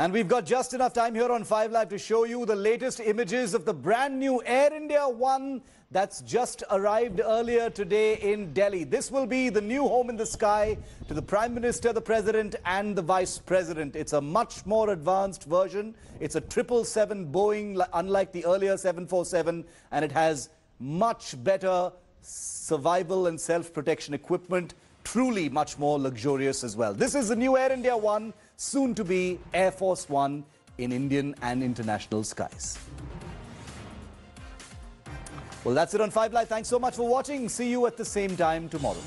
And we've got just enough time here on 5 Live to show you the latest images of the brand new Air India One that's just arrived earlier today in Delhi. This will be the new home in the sky to the Prime Minister, the President and the Vice President. It's a much more advanced version. It's a 777 Boeing, unlike the earlier 747, and it has much better survival and self-protection equipment truly much more luxurious as well. This is the new Air India One, soon to be Air Force One in Indian and international skies. Well, that's it on 5 Live. Thanks so much for watching. See you at the same time tomorrow.